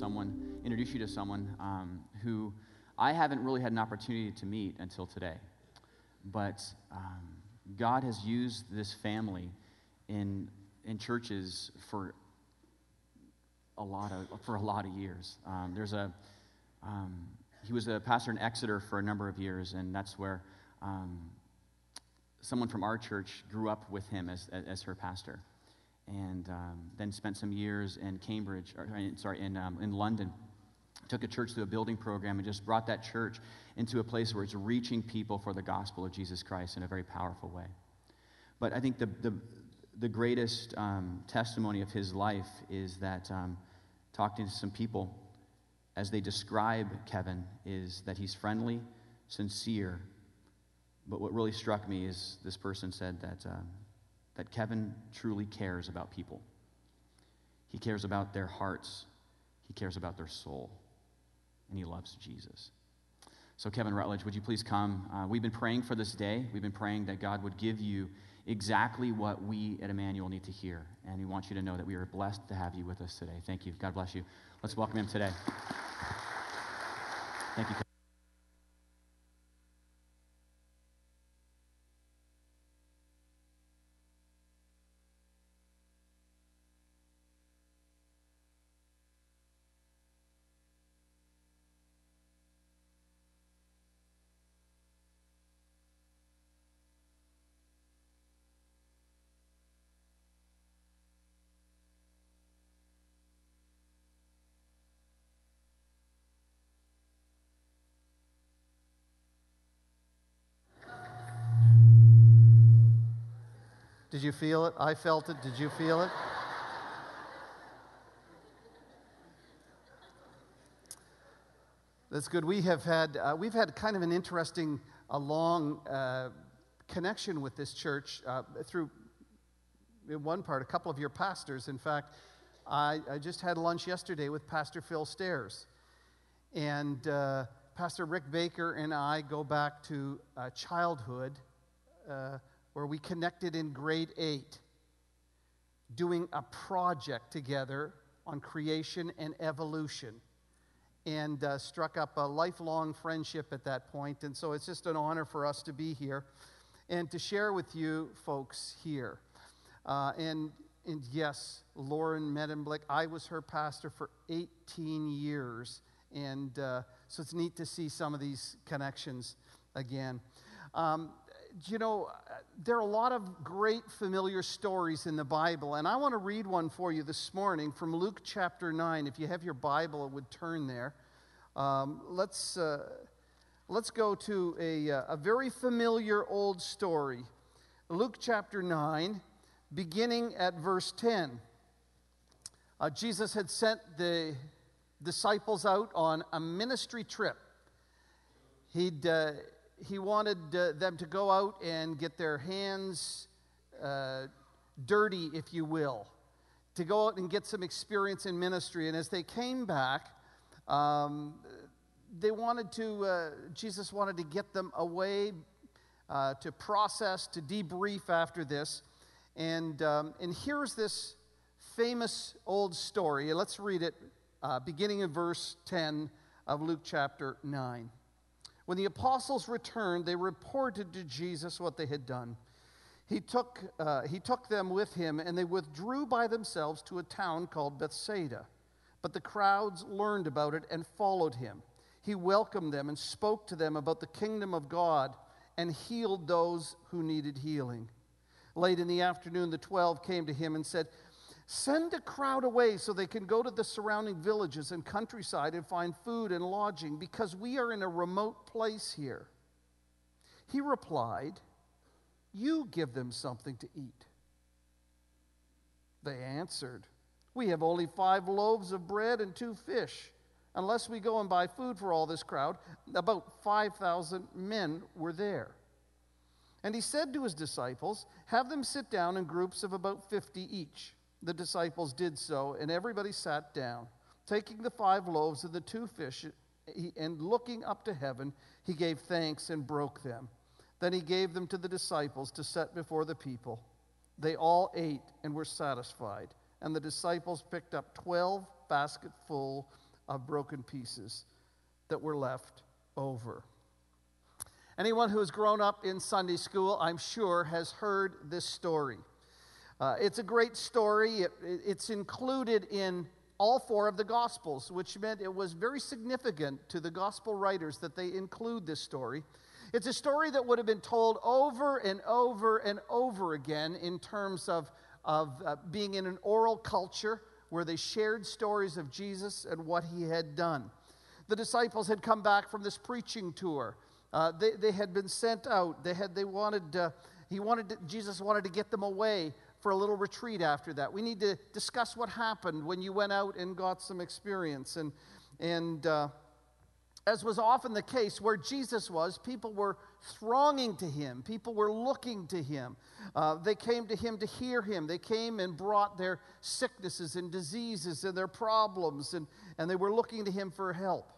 someone, introduce you to someone um, who I haven't really had an opportunity to meet until today. But um, God has used this family in, in churches for a lot of, for a lot of years. Um, there's a, um, he was a pastor in Exeter for a number of years, and that's where um, someone from our church grew up with him as, as her pastor. And um, then spent some years in Cambridge, or, sorry, in, um, in London. Took a church through a building program and just brought that church into a place where it's reaching people for the gospel of Jesus Christ in a very powerful way. But I think the, the, the greatest um, testimony of his life is that um, talking to some people as they describe Kevin is that he's friendly, sincere. But what really struck me is this person said that, um, that Kevin truly cares about people. He cares about their hearts, he cares about their soul, and he loves Jesus. So, Kevin Rutledge, would you please come? Uh, we've been praying for this day. We've been praying that God would give you exactly what we at Emmanuel need to hear. And we want you to know that we are blessed to have you with us today. Thank you. God bless you. Let's welcome him today. Thank you. Did you feel it? I felt it. Did you feel it? That's good. We have had uh, we've had kind of an interesting, a long uh, connection with this church uh, through, in one part, a couple of your pastors. In fact, I, I just had lunch yesterday with Pastor Phil Stairs, and uh, Pastor Rick Baker and I go back to uh, childhood. Where we connected in grade eight, doing a project together on creation and evolution, and uh, struck up a lifelong friendship at that point. And so it's just an honor for us to be here and to share with you folks here. Uh, and, and yes, Lauren Medemblick, I was her pastor for 18 years. And uh, so it's neat to see some of these connections again. Um, you know, there are a lot of great familiar stories in the Bible, and I want to read one for you this morning from Luke chapter 9. If you have your Bible, it would turn there. Um, let's, uh, let's go to a, uh, a very familiar old story. Luke chapter 9, beginning at verse 10. Uh, Jesus had sent the disciples out on a ministry trip. He'd uh, he wanted uh, them to go out and get their hands uh, dirty, if you will, to go out and get some experience in ministry. And as they came back, um, they wanted to, uh, Jesus wanted to get them away uh, to process, to debrief after this. And, um, and here's this famous old story. Let's read it, uh, beginning in verse 10 of Luke chapter 9. When the apostles returned, they reported to Jesus what they had done. He took, uh, he took them with him, and they withdrew by themselves to a town called Bethsaida. But the crowds learned about it and followed him. He welcomed them and spoke to them about the kingdom of God and healed those who needed healing. Late in the afternoon, the twelve came to him and said, Send a crowd away so they can go to the surrounding villages and countryside and find food and lodging because we are in a remote place here. He replied, You give them something to eat. They answered, We have only five loaves of bread and two fish. Unless we go and buy food for all this crowd, about 5,000 men were there. And he said to his disciples, Have them sit down in groups of about 50 each. The disciples did so, and everybody sat down. Taking the five loaves and the two fish, and looking up to heaven, he gave thanks and broke them. Then he gave them to the disciples to set before the people. They all ate and were satisfied. And the disciples picked up 12 basketful of broken pieces that were left over. Anyone who has grown up in Sunday school, I'm sure, has heard this story. Uh, it's a great story. It, it's included in all four of the Gospels, which meant it was very significant to the Gospel writers that they include this story. It's a story that would have been told over and over and over again in terms of, of uh, being in an oral culture where they shared stories of Jesus and what he had done. The disciples had come back from this preaching tour. Uh, they, they had been sent out. They had, they wanted, uh, he wanted, to, Jesus wanted to get them away for a little retreat after that. We need to discuss what happened when you went out and got some experience. And, and uh, as was often the case, where Jesus was, people were thronging to him. People were looking to him. Uh, they came to him to hear him. They came and brought their sicknesses and diseases and their problems, and, and they were looking to him for help.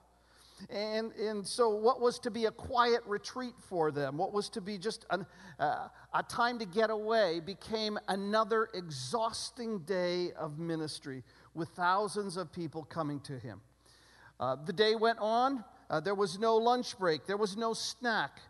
And, and so, what was to be a quiet retreat for them, what was to be just an, uh, a time to get away, became another exhausting day of ministry with thousands of people coming to him. Uh, the day went on. Uh, there was no lunch break, there was no snack,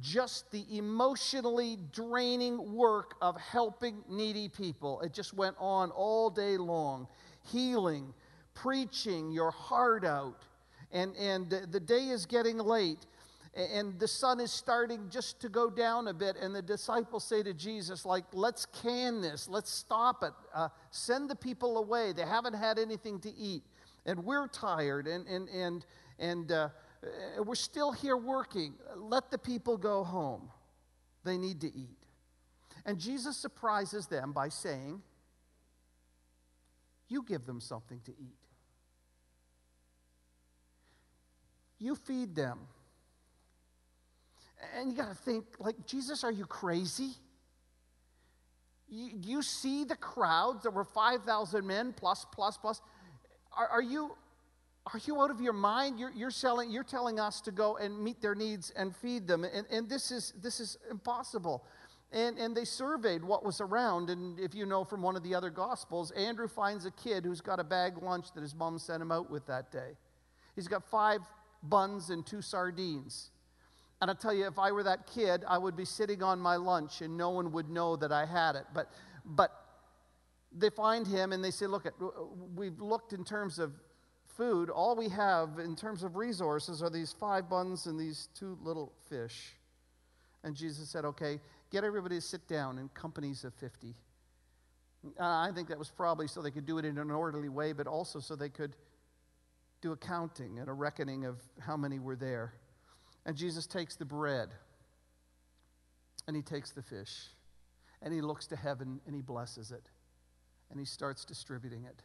just the emotionally draining work of helping needy people. It just went on all day long, healing, preaching your heart out and, and the day is getting late and the sun is starting just to go down a bit and the disciples say to jesus like let's can this. Let's stop it. Uh, send the people away. They haven't had anything to eat. And we're tired and, and, and, and uh, we're still here working. Let the people go home. They need to eat. And jesus surprises them by saying you give them something to eat you feed them. And you got to think, like, Jesus, are you crazy? You, you see the crowds? There were 5,000 men plus, plus, plus. Are, are, you, are you out of your mind? You're, you're, selling, you're telling us to go and meet their needs and feed them. And, and this, is, this is impossible. And, and they surveyed what was around. And if you know from one of the other Gospels, Andrew finds a kid who's got a bag lunch that his mom sent him out with that day. He's got five buns and two sardines. And I tell you, if I were that kid, I would be sitting on my lunch and no one would know that I had it. But, but they find him and they say, Look, we've looked in terms of food. All we have in terms of resources are these five buns and these two little fish. And Jesus said, Okay, get everybody to sit down in companies of 50. Uh, I think that was probably so they could do it in an orderly way, but also so they could do a counting and a reckoning of how many were there. And Jesus takes the bread and he takes the fish and he looks to heaven and he blesses it and he starts distributing it.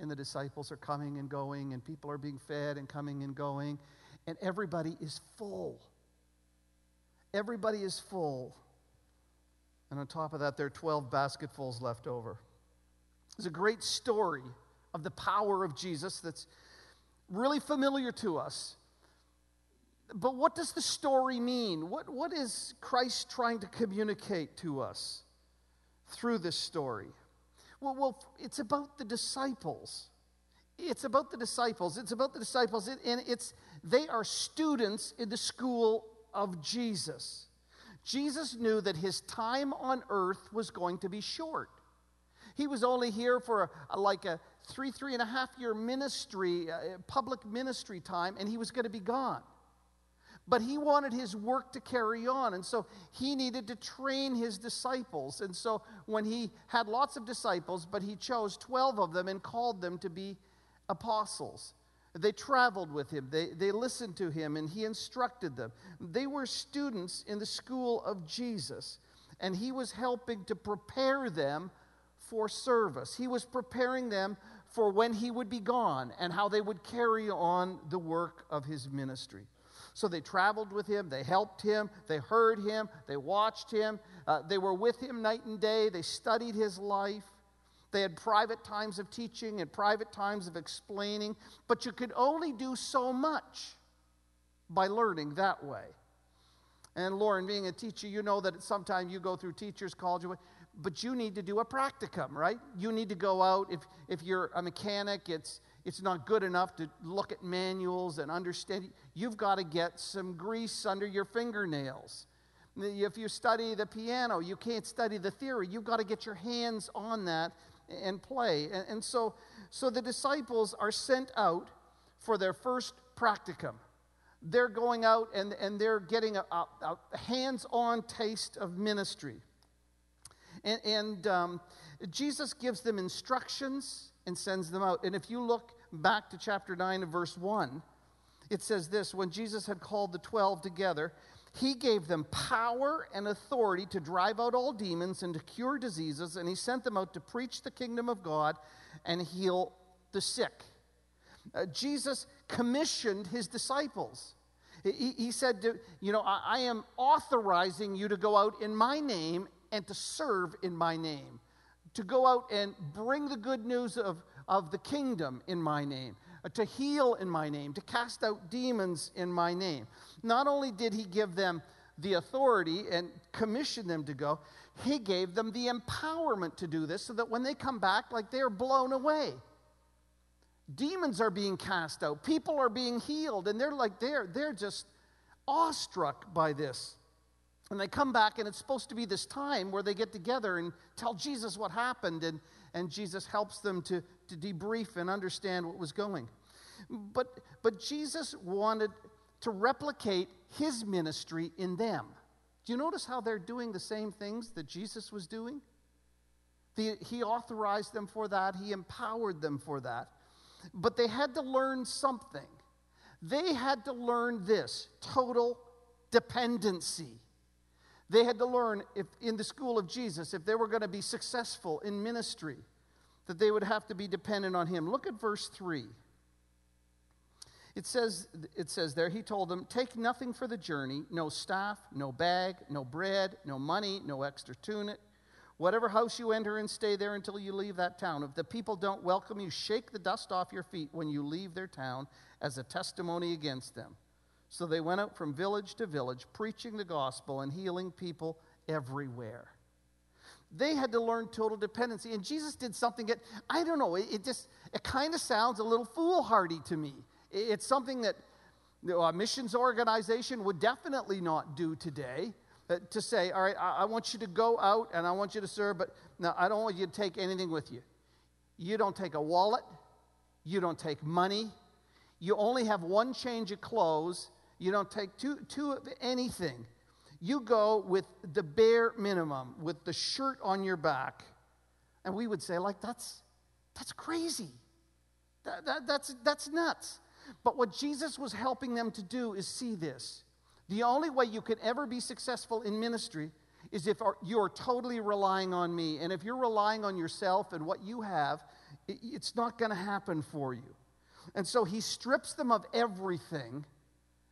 And the disciples are coming and going, and people are being fed and coming and going, and everybody is full. Everybody is full. And on top of that, there are 12 basketfuls left over. It's a great story of the power of Jesus that's really familiar to us. But what does the story mean? What, what is Christ trying to communicate to us through this story? Well, well, it's about the disciples. It's about the disciples. It's about the disciples, and it's they are students in the school of Jesus. Jesus knew that his time on earth was going to be short. He was only here for a, a, like a three, three and a half year ministry, uh, public ministry time, and he was going to be gone. But he wanted his work to carry on, and so he needed to train his disciples. And so when he had lots of disciples, but he chose 12 of them and called them to be apostles. They traveled with him, they, they listened to him, and he instructed them. They were students in the school of Jesus, and he was helping to prepare them for service. He was preparing them for when he would be gone and how they would carry on the work of his ministry. So they traveled with him, they helped him, they heard him, they watched him, uh, they were with him night and day, they studied his life. They had private times of teaching and private times of explaining, but you could only do so much by learning that way. And Lauren, being a teacher, you know that sometimes you go through teachers' college, but you need to do a practicum, right? You need to go out. If, if you're a mechanic, it's, it's not good enough to look at manuals and understand. You've got to get some grease under your fingernails. If you study the piano, you can't study the theory. You've got to get your hands on that and play. And, and so, so the disciples are sent out for their first practicum. They're going out and, and they're getting a, a, a hands on taste of ministry. And, and um, Jesus gives them instructions and sends them out. And if you look back to chapter 9 of verse 1, it says this When Jesus had called the 12 together, he gave them power and authority to drive out all demons and to cure diseases, and he sent them out to preach the kingdom of God and heal the sick. Uh, Jesus commissioned his disciples. He, he said, to, You know, I, I am authorizing you to go out in my name and to serve in my name, to go out and bring the good news of, of the kingdom in my name, uh, to heal in my name, to cast out demons in my name. Not only did he give them the authority and commission them to go, he gave them the empowerment to do this so that when they come back, like they're blown away. Demons are being cast out, people are being healed, and they're like, they're, they're just awestruck by this. And they come back, and it's supposed to be this time where they get together and tell Jesus what happened, and, and Jesus helps them to, to debrief and understand what was going. But, but Jesus wanted to replicate his ministry in them. Do you notice how they're doing the same things that Jesus was doing? The, he authorized them for that, he empowered them for that. But they had to learn something. They had to learn this total dependency. They had to learn if in the school of Jesus, if they were going to be successful in ministry, that they would have to be dependent on him. Look at verse 3. It says, it says there, he told them, Take nothing for the journey no staff, no bag, no bread, no money, no extra tunic. Whatever house you enter and stay there until you leave that town. If the people don't welcome you, shake the dust off your feet when you leave their town as a testimony against them. So they went out from village to village, preaching the gospel and healing people everywhere. They had to learn total dependency. And Jesus did something that, I don't know, it, it just, it kind of sounds a little foolhardy to me. It's something that a missions organization would definitely not do today. Uh, to say, all right, I, I want you to go out and I want you to serve, but now I don't want you to take anything with you. You don't take a wallet, you don't take money, you only have one change of clothes, you don't take two, two of anything. You go with the bare minimum, with the shirt on your back. And we would say, like, that's, that's crazy. That, that, that's, that's nuts. But what Jesus was helping them to do is see this. The only way you can ever be successful in ministry is if you're totally relying on me. And if you're relying on yourself and what you have, it's not going to happen for you. And so he strips them of everything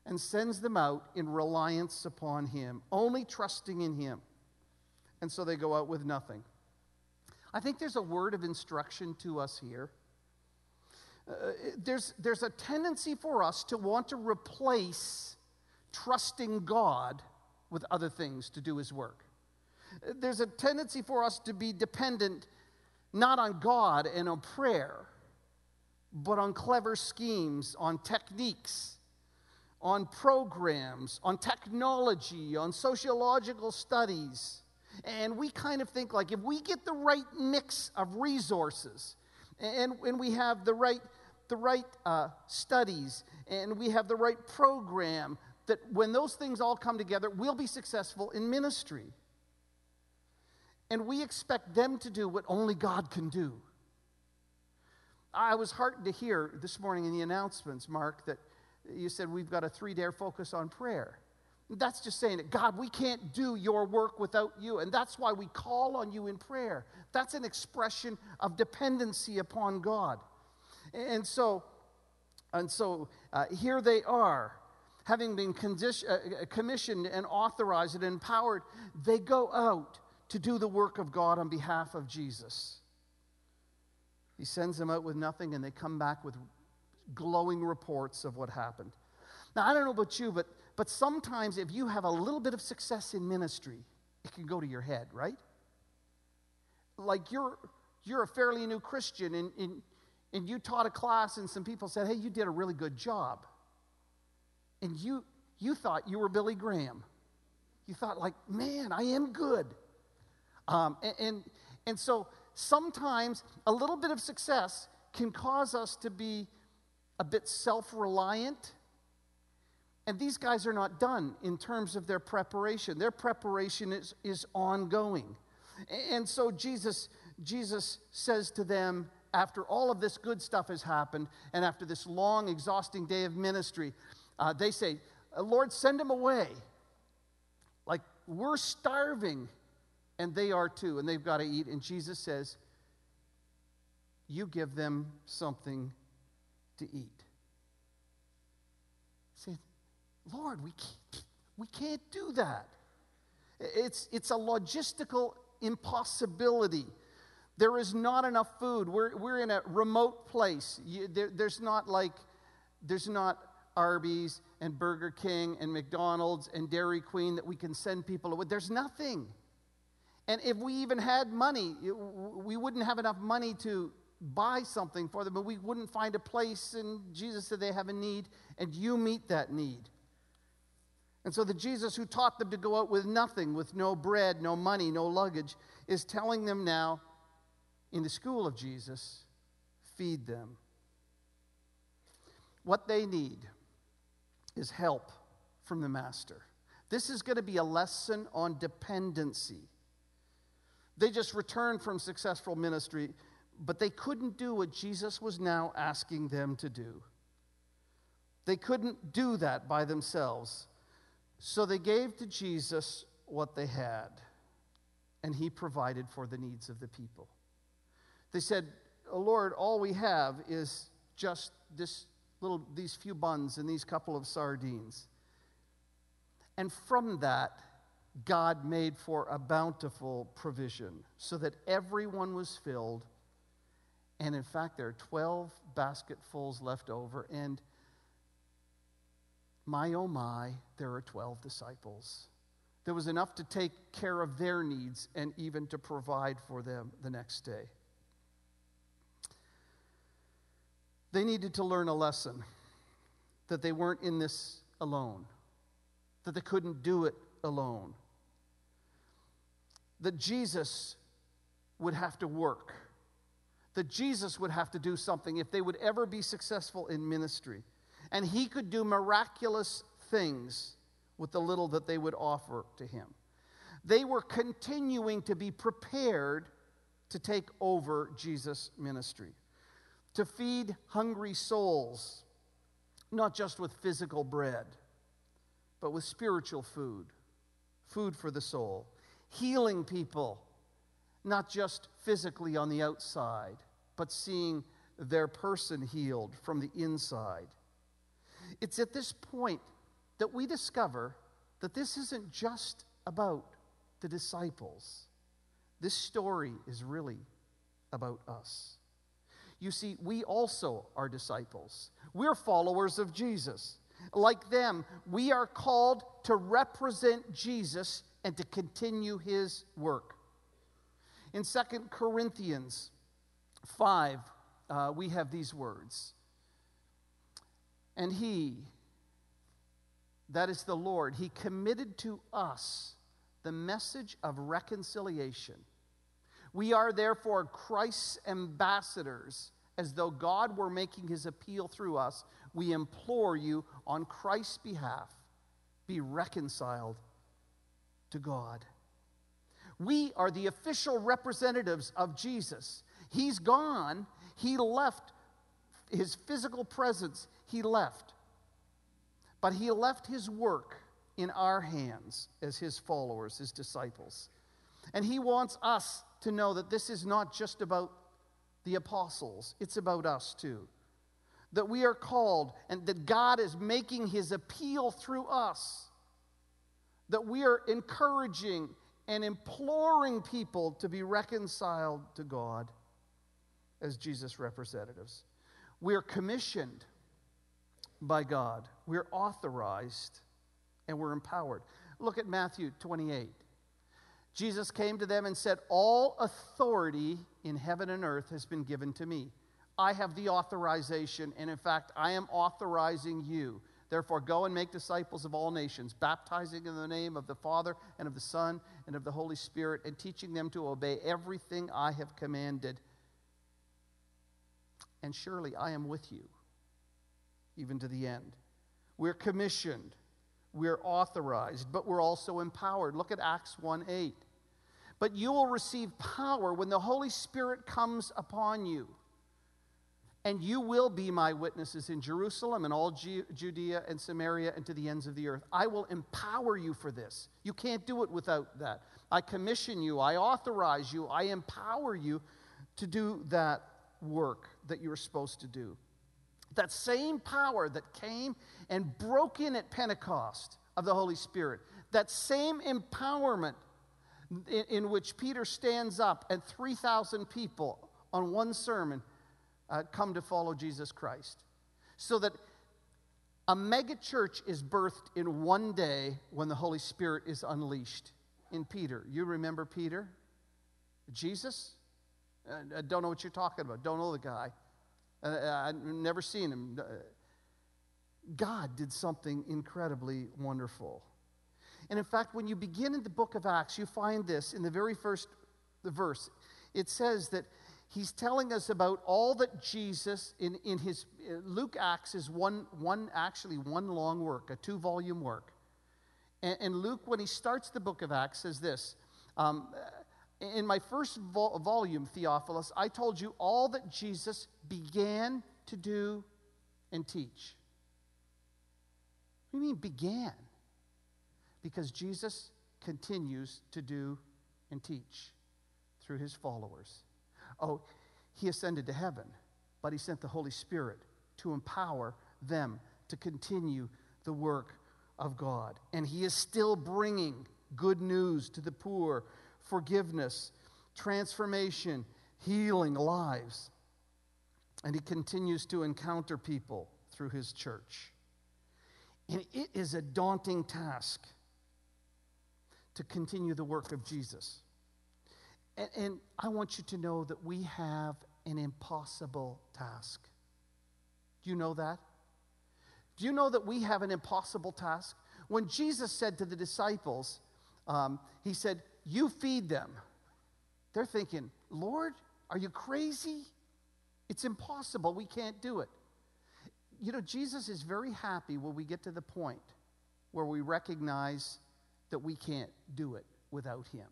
and sends them out in reliance upon him, only trusting in him. And so they go out with nothing. I think there's a word of instruction to us here. Uh, there's, there's a tendency for us to want to replace trusting God with other things to do his work. Uh, there's a tendency for us to be dependent not on God and on prayer, but on clever schemes, on techniques, on programs, on technology, on sociological studies. And we kind of think like if we get the right mix of resources, and, and we have the right, the right uh, studies and we have the right program, that when those things all come together, we'll be successful in ministry. And we expect them to do what only God can do. I was heartened to hear this morning in the announcements, Mark, that you said we've got a three day focus on prayer. That's just saying that, God, we can't do your work without you. And that's why we call on you in prayer. That's an expression of dependency upon God. And so, and so uh, here they are, having been condition, uh, commissioned and authorized and empowered, they go out to do the work of God on behalf of Jesus. He sends them out with nothing, and they come back with glowing reports of what happened. Now, I don't know about you, but but sometimes, if you have a little bit of success in ministry, it can go to your head, right? Like you're, you're a fairly new Christian and, and and you taught a class, and some people said, Hey, you did a really good job. And you, you thought you were Billy Graham. You thought, like, man, I am good. Um, and, and, and so sometimes a little bit of success can cause us to be a bit self reliant. And these guys are not done in terms of their preparation. Their preparation is, is ongoing. And so Jesus, Jesus says to them, after all of this good stuff has happened, and after this long, exhausting day of ministry, uh, they say, Lord, send them away. Like, we're starving, and they are too, and they've got to eat. And Jesus says, You give them something to eat. Say, Lord, we can't, we can't do that. It's, it's a logistical impossibility. There is not enough food. We're, we're in a remote place. You, there, there's not like, there's not Arby's and Burger King and McDonald's and Dairy Queen that we can send people away. There's nothing. And if we even had money, we wouldn't have enough money to buy something for them, but we wouldn't find a place. And Jesus said they have a need, and you meet that need. And so the Jesus who taught them to go out with nothing, with no bread, no money, no luggage, is telling them now in the school of Jesus feed them. What they need is help from the Master. This is going to be a lesson on dependency. They just returned from successful ministry, but they couldn't do what Jesus was now asking them to do. They couldn't do that by themselves. So they gave to Jesus what they had, and he provided for the needs of the people. They said, oh, Lord, all we have is just this little, these few buns and these couple of sardines. And from that, God made for a bountiful provision so that everyone was filled. And in fact, there are 12 basketfuls left over. And my oh my, there are 12 disciples. There was enough to take care of their needs and even to provide for them the next day. They needed to learn a lesson that they weren't in this alone, that they couldn't do it alone, that Jesus would have to work, that Jesus would have to do something if they would ever be successful in ministry. And he could do miraculous things with the little that they would offer to him. They were continuing to be prepared to take over Jesus' ministry to feed hungry souls, not just with physical bread, but with spiritual food, food for the soul, healing people, not just physically on the outside, but seeing their person healed from the inside. It's at this point that we discover that this isn't just about the disciples. This story is really about us. You see, we also are disciples. We're followers of Jesus. Like them, we are called to represent Jesus and to continue his work. In Second Corinthians 5, uh, we have these words And he, that is the Lord, he committed to us the message of reconciliation. We are therefore Christ's ambassadors, as though God were making his appeal through us. We implore you on Christ's behalf be reconciled to God. We are the official representatives of Jesus. He's gone, he left his physical presence, he left. But he left his work in our hands as his followers, his disciples. And he wants us to know that this is not just about the apostles, it's about us too. That we are called and that God is making his appeal through us. That we are encouraging and imploring people to be reconciled to God as Jesus' representatives. We are commissioned by God, we're authorized, and we're empowered. Look at Matthew 28. Jesus came to them and said, All authority in heaven and earth has been given to me. I have the authorization, and in fact, I am authorizing you. Therefore, go and make disciples of all nations, baptizing in the name of the Father and of the Son and of the Holy Spirit, and teaching them to obey everything I have commanded. And surely I am with you, even to the end. We're commissioned, we're authorized, but we're also empowered. Look at Acts 1 8. But you will receive power when the Holy Spirit comes upon you. And you will be my witnesses in Jerusalem and all Judea and Samaria and to the ends of the earth. I will empower you for this. You can't do it without that. I commission you, I authorize you, I empower you to do that work that you're supposed to do. That same power that came and broke in at Pentecost of the Holy Spirit, that same empowerment in, in which Peter stands up and 3,000 people on one sermon uh, come to follow Jesus Christ. So that a mega church is birthed in one day when the Holy Spirit is unleashed in Peter. You remember Peter? Jesus? Uh, I don't know what you're talking about. Don't know the guy. Uh, I've never seen him. Uh, God did something incredibly wonderful. And in fact, when you begin in the book of Acts, you find this in the very first verse. It says that he's telling us about all that Jesus, in, in his, uh, Luke Acts is one, one, actually one long work, a two volume work. And, and, Luke, when he starts the book of Acts, says this um, In my first vol- volume, Theophilus, I told you all that Jesus began to do and teach. What do you mean began? Because Jesus continues to do and teach through his followers. Oh, he ascended to heaven, but he sent the Holy Spirit to empower them to continue the work of God. And he is still bringing good news to the poor, forgiveness, transformation, healing lives. And he continues to encounter people through his church. And it is a daunting task to continue the work of Jesus. And, and, I want you to know that we have an impossible task. Do you know that? Do you know that we have an impossible task? When Jesus said to the disciples, um, He said, You feed them. They're thinking, Lord, are you crazy? It's impossible. We can't do it. You know, Jesus is very happy when we get to the point where we recognize that we can't do it without Him.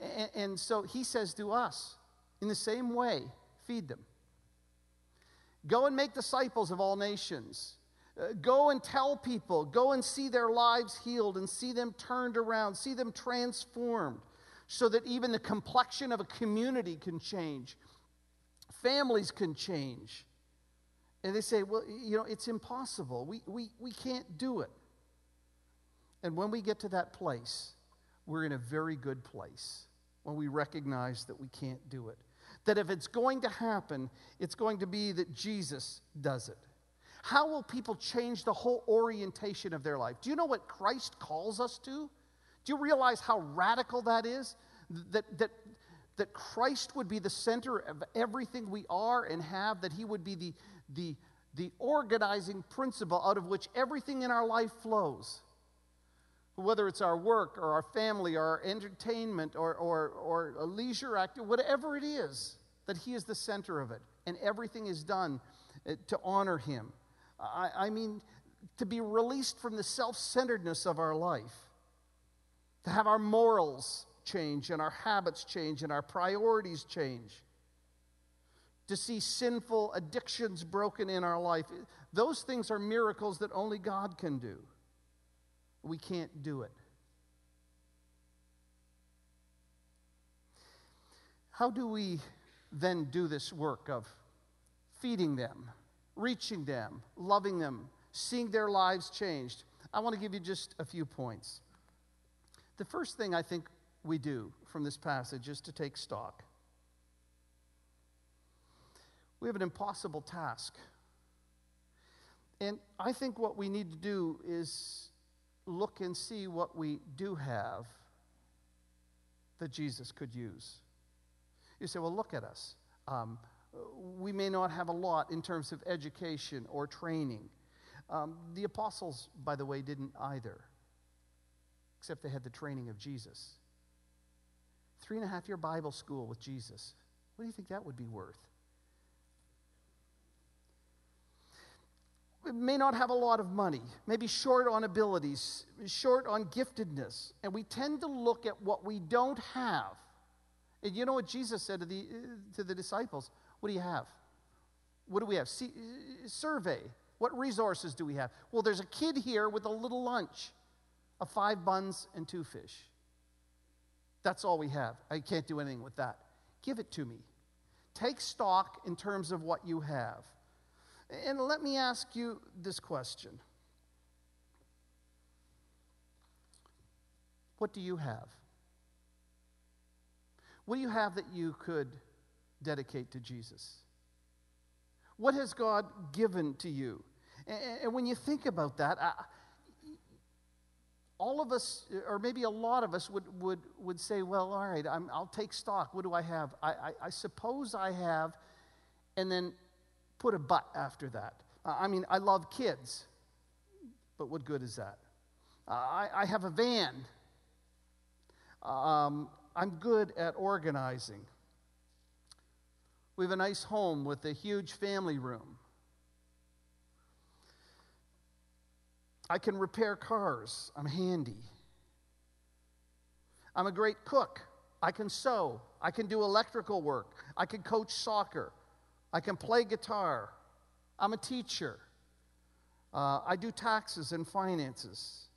And, and so He says to us, in the same way, feed them. Go and make disciples of all nations. Uh, go and tell people. Go and see their lives healed and see them turned around, see them transformed, so that even the complexion of a community can change. Families can change. And they say, well, you know, it's impossible. We, we, we can't do it. And when we get to that place, we're in a very good place when we recognize that we can't do it. That if it's going to happen, it's going to be that Jesus does it. How will people change the whole orientation of their life? Do you know what Christ calls us to? Do you realize how radical that is? That, that, that Christ would be the center of everything we are and have, that He would be the, the, the organizing principle out of which everything in our life flows whether it's our work or our family or our entertainment or, or, or a leisure activity, whatever it is, that He is the center of it. And everything is done eh, to honor Him. I, I mean, to be released from the self centeredness of our life, to have our morals change and our habits change and our priorities change, to see sinful addictions broken in our life. Those things are miracles that only God can do. We can't do it. How do we then do this work of feeding them, reaching them, loving them, seeing their lives changed? I want to give you just a few points. The first thing I think we do from this passage is to take stock. We have an impossible task. And I think what we need to do is look and see what we do have that Jesus could use. You say, well, look at us. Um, we may not have a lot in terms of education or training. Um, the apostles, by the way, didn't either, except they had the training of Jesus. Three and a half year Bible school with Jesus. What do you think that would be worth? May not have a lot of money, maybe short on abilities, short on giftedness, and we tend to look at what we don't have. And you know what Jesus said to the, to the disciples? What do you have? What do we have? See, survey. What resources do we have? Well, there's a kid here with a little lunch of five buns and two fish. That's all we have. I can't do anything with that. Give it to me. Take stock in terms of what you have. And let me ask you this question What do you have? What do you have that you could dedicate to Jesus? What has God given to you? And when you think about that, all of us, or maybe a lot of us, would, would, would say, Well, all right, I'll take stock. What do I have? I, I, I suppose I have, and then put a but after that. I mean, I love kids, but what good is that? I, I have a van. Um, I'm good at organizing. We have a nice home with a huge family room. I can repair cars. I'm handy. I'm a great cook. I can sew. I can do electrical work. I can coach soccer. I can play guitar. I'm a teacher. Uh, I do taxes and finances.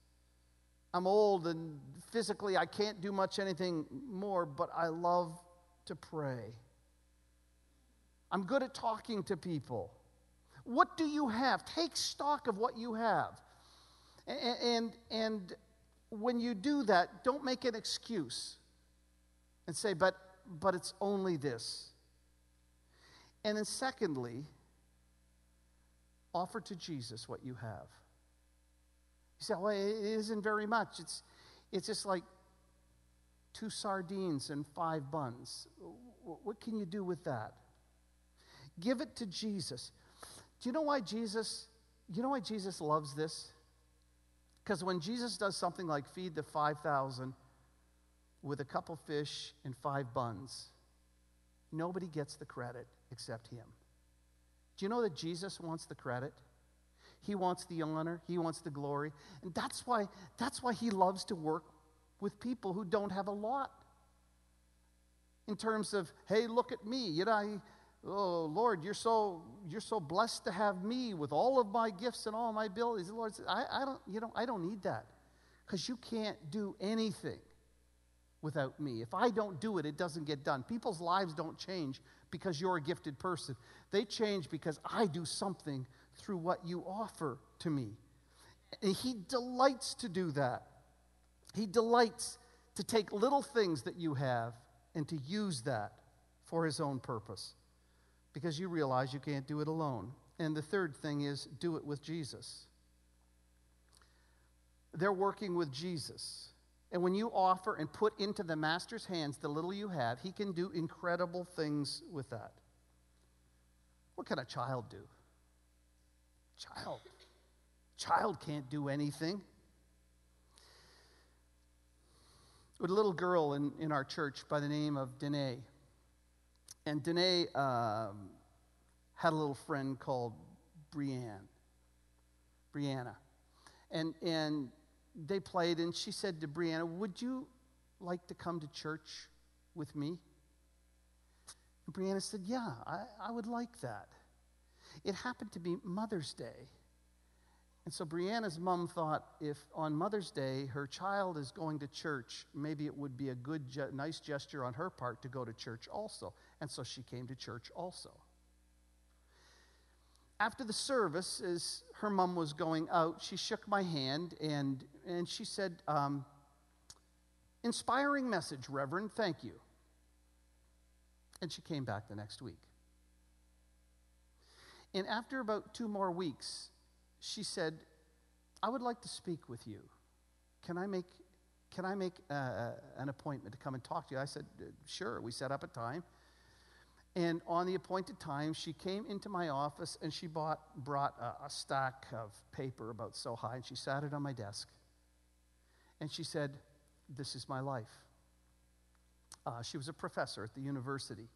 I'm old and physically I can't do much anything more, but I love to pray. I'm good at talking to people. What do you have? Take stock of what you have. And, and, and when you do that, don't make an excuse and say, but, but it's only this. And then, secondly, offer to Jesus what you have. You say, well, it isn't very much. It's, it's just like two sardines and five buns. What can you do with that? Give it to Jesus. Do you know why Jesus, you know why Jesus loves this? Because when Jesus does something like feed the 5,000 with a couple fish and five buns, nobody gets the credit except him. Do you know that Jesus wants the credit? He wants the honor, he wants the glory. And that's why that's why he loves to work with people who don't have a lot. In terms of, hey, look at me. You know, I, oh Lord, you're so you're so blessed to have me with all of my gifts and all my abilities. The Lord says, I, I don't, you know, I don't need that. Because you can't do anything without me. If I don't do it, it doesn't get done. People's lives don't change because you're a gifted person. They change because I do something through what you offer to me. And he delights to do that. He delights to take little things that you have and to use that for his own purpose because you realize you can't do it alone. And the third thing is do it with Jesus. They're working with Jesus. And when you offer and put into the master's hands the little you have, he can do incredible things with that. What can a child do? Child. Child can't do anything. Had a little girl in, in our church by the name of Danae. And Danae um, had a little friend called Brianne. Brianna. And, and they played, and she said to Brianna, Would you like to come to church with me? And Brianna said, Yeah, I, I would like that. It happened to be Mother's Day. And so Brianna's mom thought if on Mother's Day her child is going to church, maybe it would be a good, nice gesture on her part to go to church also. And so she came to church also. After the service, as her mom was going out, she shook my hand and, and she said, um, Inspiring message, Reverend, thank you. And she came back the next week. And after about two more weeks, she said, I would like to speak with you. Can I make, can I make uh, an appointment to come and talk to you? I said, Sure. We set up a time. And on the appointed time, she came into my office and she bought, brought a, a stack of paper about so high, and she sat it on my desk. And she said, This is my life. Uh, she was a professor at the university.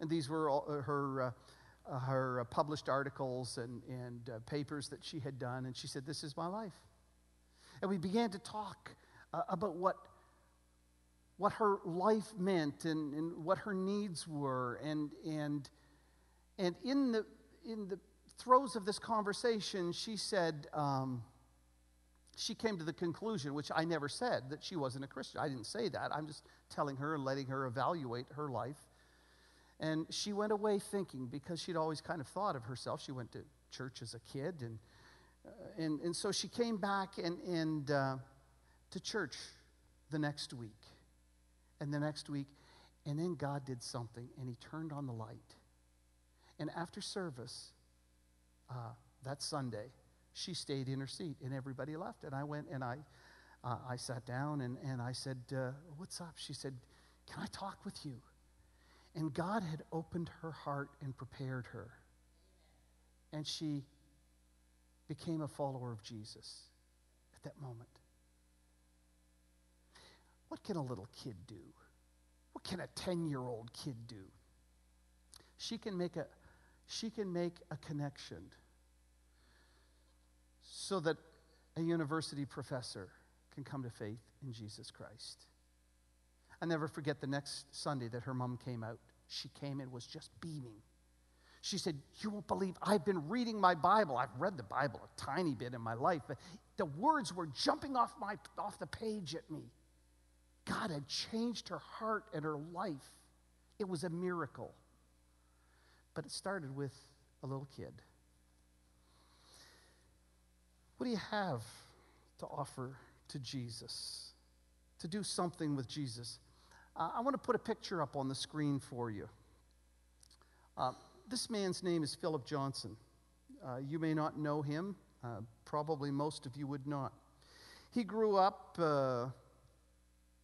And these were all, uh, her, uh, uh, her published articles and, and uh, papers that she had done. And she said, This is my life. And we began to talk uh, about what, what her life meant and, and what her needs were. And, and, and in, the, in the throes of this conversation, she said, um, she came to the conclusion, which I never said, that she wasn't a Christian. I didn't say that. I'm just telling her and letting her evaluate her life. And she went away thinking, because she'd always kind of thought of herself, she went to church as a kid. And, uh, and, and so she came back and, and uh, to church the next week and the next week. And then God did something, and He turned on the light. And after service, uh, that Sunday, she stayed in her seat, and everybody left. And I went and I, uh, I sat down and, and I said, uh, What's up? She said, Can I talk with you? And God had opened her heart and prepared her. And she became a follower of Jesus at that moment. What can a little kid do? What can a 10 year old kid do? She can make a, she can make a connection so that a university professor can come to faith in Jesus Christ. I never forget the next Sunday that her mom came out. She came and was just beaming. She said, You won't believe, I've been reading my Bible. I've read the Bible a tiny bit in my life, but the words were jumping off, my, off the page at me. God had changed her heart and her life. It was a miracle. But it started with a little kid. What do you have to offer to Jesus? To do something with Jesus? Uh, I want to put a picture up on the screen for you. Uh, this man's name is Phillip Johnson. Uh, you may not know him, uh, probably most of you would not. He grew up,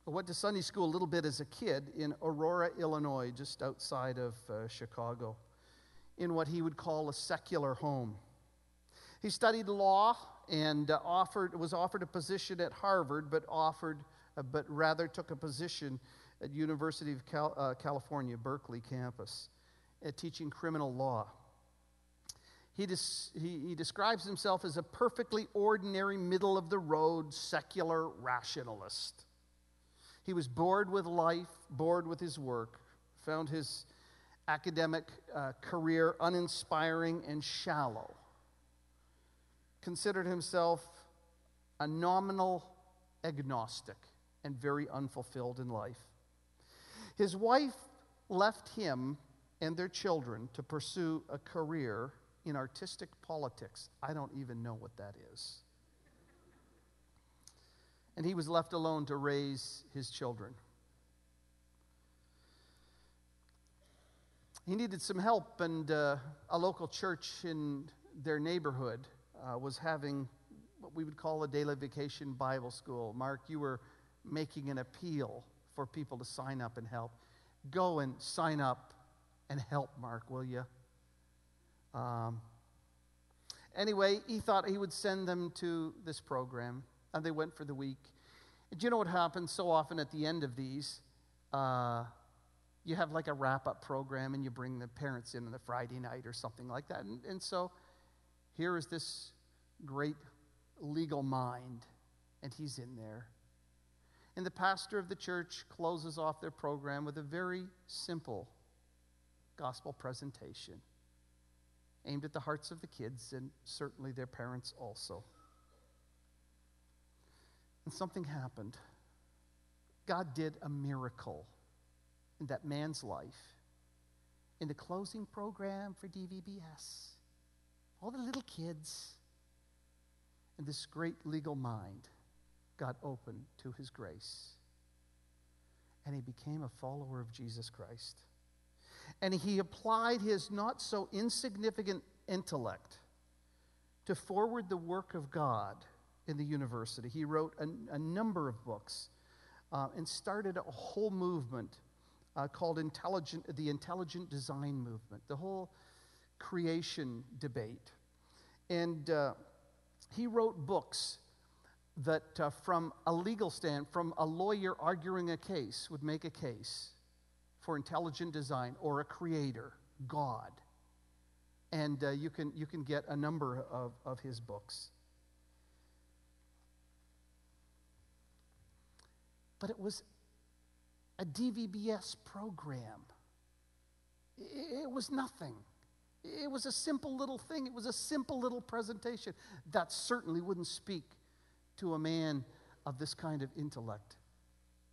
uh, went to Sunday school a little bit as a kid in Aurora, Illinois, just outside of uh, Chicago, in what he would call a secular home. He studied law and offered, was offered a position at Harvard, but offered, but rather took a position at University of Cal, uh, California, Berkeley campus, at uh, teaching criminal law. He, he, he describes himself as a perfectly ordinary, middle of the road, secular rationalist. He was bored with life, bored with his work, found his academic uh, career uninspiring and shallow, considered himself a nominal agnostic and very unfulfilled in life. His wife left him and their children to pursue a career in artistic politics. I don't even know what that is. And he was left alone to raise his children. He needed some help, and uh, a local church in their neighborhood uh, was having what we would call a daily vacation Bible school. Mark, you were making an appeal for people to sign up and help. Go and sign up and help, Mark, will you? Um, anyway, he thought he would send them to this program, and they went for the week. And you know what happens so often at the end of these? Uh, you have like a wrap up program, and you bring the parents in on the Friday night or something like that. And, and so here is this great legal mind, and he's in there. And the pastor of the church closes off their program with a very simple gospel presentation aimed at the hearts of the kids and certainly their parents also. And something happened. God did a miracle in that man's life. In the closing program for DVBS, all the little kids, and this great legal mind got open to his grace. And he became a follower of Jesus Christ. And he applied his not so insignificant intellect to forward the work of God in the university. He wrote a, a number of books uh, and started a whole movement uh, called intelligent, the intelligent design movement, the whole creation debate. And uh, he wrote books that, uh, from a legal stand, from a lawyer arguing a case, would make a case for intelligent design or a creator, God. And uh, you, can, you can get a number of, of his books. But it was a DVBS program. It was nothing. It was a simple little thing. It was a simple little presentation. That certainly wouldn't speak to a man of this kind of intellect.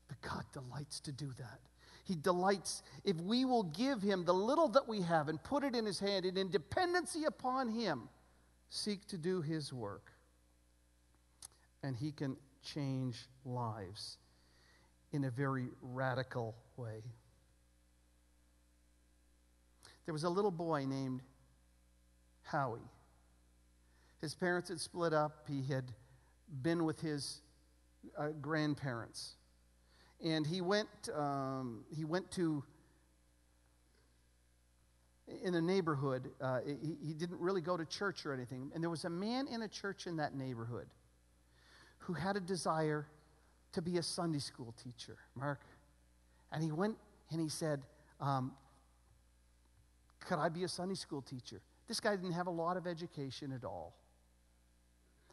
But God delights to do that. He delights if we will give him the little that we have and put it in his hand and in dependency upon him, seek to do his work. And he can change lives in a very radical way. There was a little boy named Howie. His parents had split up. He had been with his uh, grandparents. And he went, um, he went to, in a neighborhood, uh, he, he didn't really go to church or anything. And there was a man in a church in that neighborhood who had a desire to be a Sunday school teacher, Mark. And he went and he said, um, Could I be a Sunday school teacher? This guy didn't have a lot of education at all.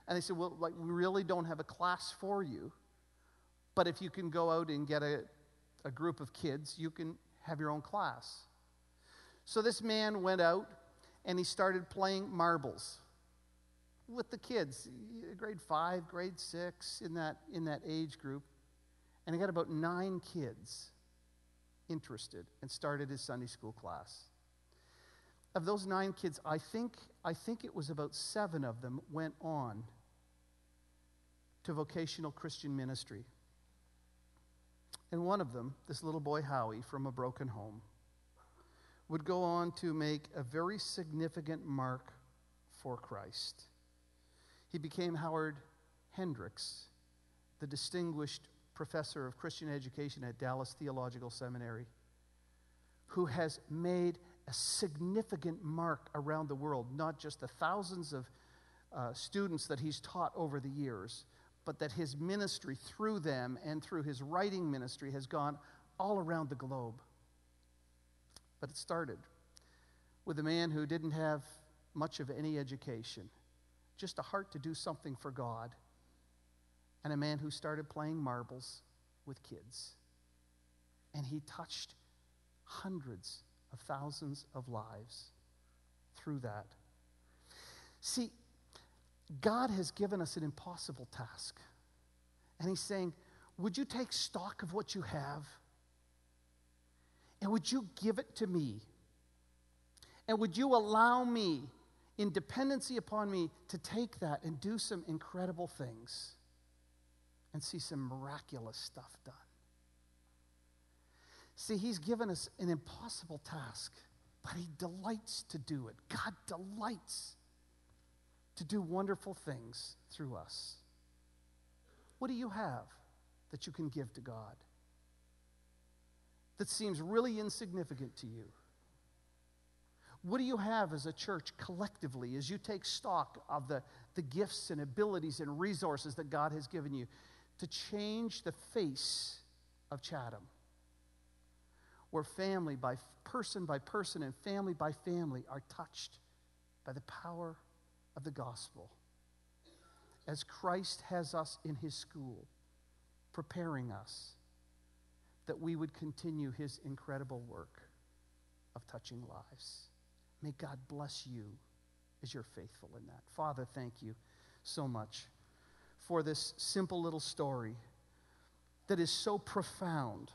And they said, Well, like, we really don't have a class for you. But if you can go out and get a, a group of kids, you can have your own class. So this man went out and he started playing marbles with the kids, grade five, grade six, in that, in that age group. And he got about nine kids interested and started his Sunday school class. Of those nine kids, I think, I think it was about seven of them went on to vocational Christian ministry. And one of them, this little boy Howie from a broken home, would go on to make a very significant mark for Christ. He became Howard Hendricks, the distinguished professor of Christian education at Dallas Theological Seminary, who has made a significant mark around the world, not just the thousands of uh, students that he's taught over the years, but that his ministry through them and through his writing ministry has gone all around the globe. But it started with a man who didn't have much of any education just a heart to do something for God, and a man who started playing marbles with kids. And he touched hundreds of thousands of lives through that. See, God has given us an impossible task. And He's saying, Would you take stock of what you have? And would you give it to me? And would you allow me in dependency upon me to take that and do some incredible things and see some miraculous stuff done. See, He's given us an impossible task, but He delights to do it. God delights to do wonderful things through us. What do you have that you can give to God that seems really insignificant to you? What do you have as a church collectively as you take stock of the, the gifts and abilities and resources that God has given you to change the face of Chatham? Where family by person by person and family by family are touched by the power of the gospel. As Christ has us in his school, preparing us that we would continue his incredible work of touching lives. May God bless you as you're faithful in that. Father, thank you so much for this simple little story that is so profound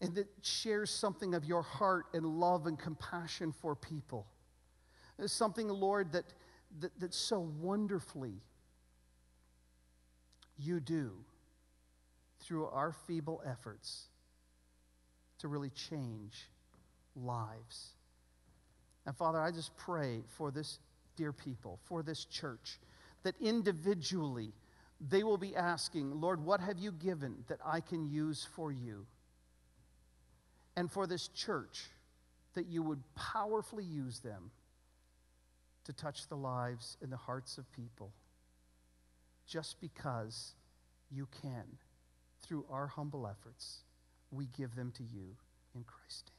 and that shares something of your heart and love and compassion for people. It's something, Lord, that, that, that so wonderfully you do through our feeble efforts to really change lives. And Father, I just pray for this dear people, for this church, that individually they will be asking, Lord, what have you given that I can use for you? and for this church, that you would powerfully use them to touch the lives and the hearts of people just because you can. Through our humble efforts, we give them to you in Christ's name.